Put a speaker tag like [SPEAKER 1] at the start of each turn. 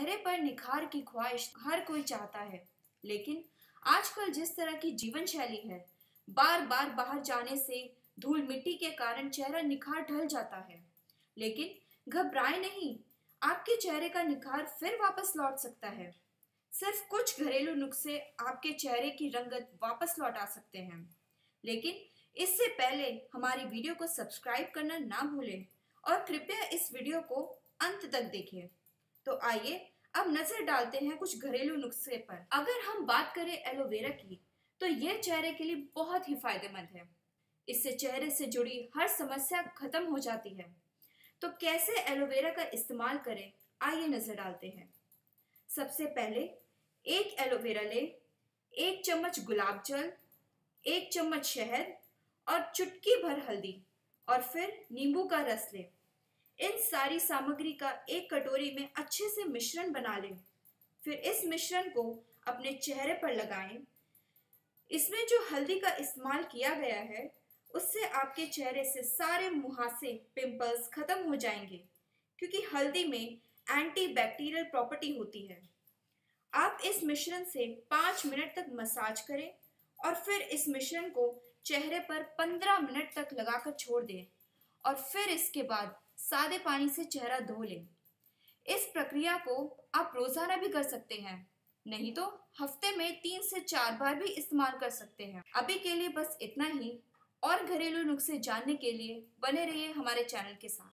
[SPEAKER 1] पर निखार की ख्वाहिश हर कोई चाहता है। लेकिन आजकल जिस तरह की जीवन शैली है बार बार बाहर जाने से धूल मिट्टी के कारण चेहरा निखार ढल जाता है। लेकिन घबराए नहीं, आपके चेहरे का निखार फिर वापस लौट सकता है। सिर्फ़ कुछ घरेलू नुस्खे आपके चेहरे की रंगत वापस लौटा सकते हैं। लेकिन इससे पहले हमारी वीडियो को सब्सक्राइब करना ना भूलें और कृपया इस वीडियो को अंत तक देखें। तो आइए अब नज़र डालते हैं कुछ घरेलू नुस्खे पर। अगर हम बात करें एलोवेरा की तो यह चेहरे के लिए बहुत ही फ़ायदेमंद है। इससे चेहरे से जुड़ी हर समस्या खत्म हो जाती है। तो कैसे एलोवेरा का इस्तेमाल करें? आइए नज़र डालते हैं। सबसे पहले एक एलोवेरा ले, एक चम्मच गुलाब जल, एक चम्मच शहद और चुटकी भर हल्दी और फिर नींबू का रस ले। इन सारी सामग्री का एक कटोरी में अच्छे से मिश्रण बना लें। फिर इस मिश्रण को अपने चेहरे पर लगाएँ। इसमें जो हल्दी का इस्तेमाल किया गया है, उससे आपके चेहरे से सारे मुहासे, पिंपल्स खत्म हो जाएँगे, क्योंकि हल्दी में एंटी बैक्टीरियल प्रॉपर्टी होती है। आप इस मिश्रण से पाँच मिनट तक मसाज करें और फिर इस मिश्रण को चेहरे पर पंद्रह मिनट तक लगाकर छोड़ दें और फिर इसके बाद सादे पानी से चेहरा धो लें। इस प्रक्रिया को आप रोज़ाना भी कर सकते हैं, नहीं तो हफ़्ते में तीन से चार बार भी इस्तेमाल कर सकते हैं। अभी के लिए बस इतना ही, और घरेलू नुस्खे जानने के लिए बने रहिए हमारे चैनल के साथ।